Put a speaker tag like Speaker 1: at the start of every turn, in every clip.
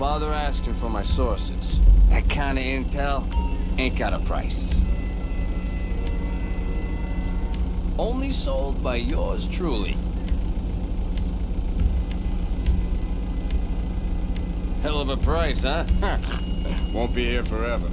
Speaker 1: bother asking for my sources. That kind of intel ain't got a price. Only sold by yours truly. Hell of a price, huh? Won't be here forever.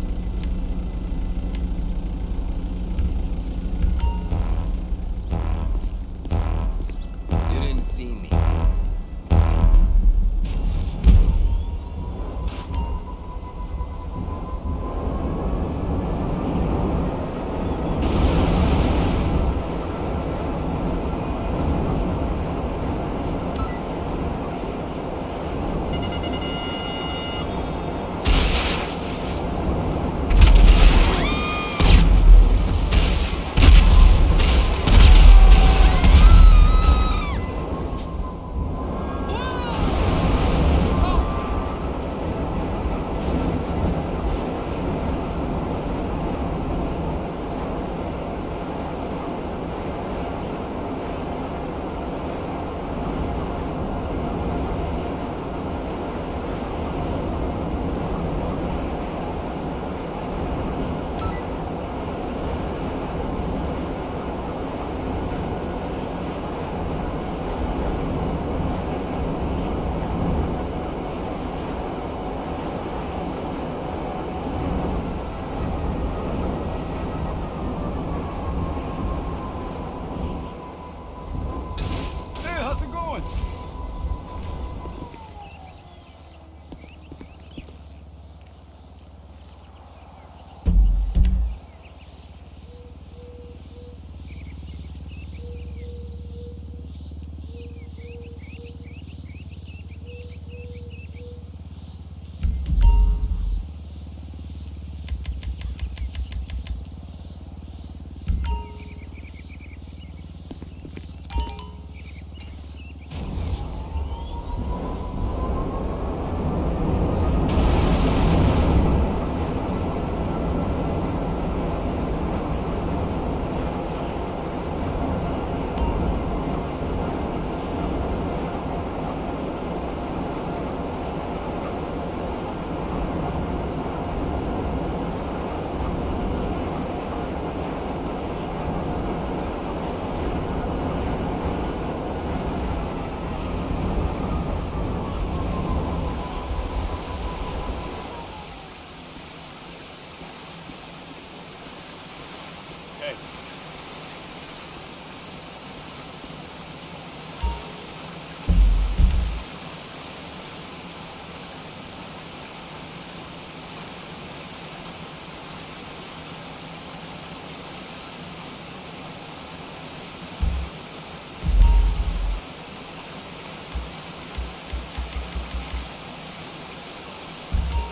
Speaker 2: Hey.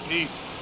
Speaker 2: Peace.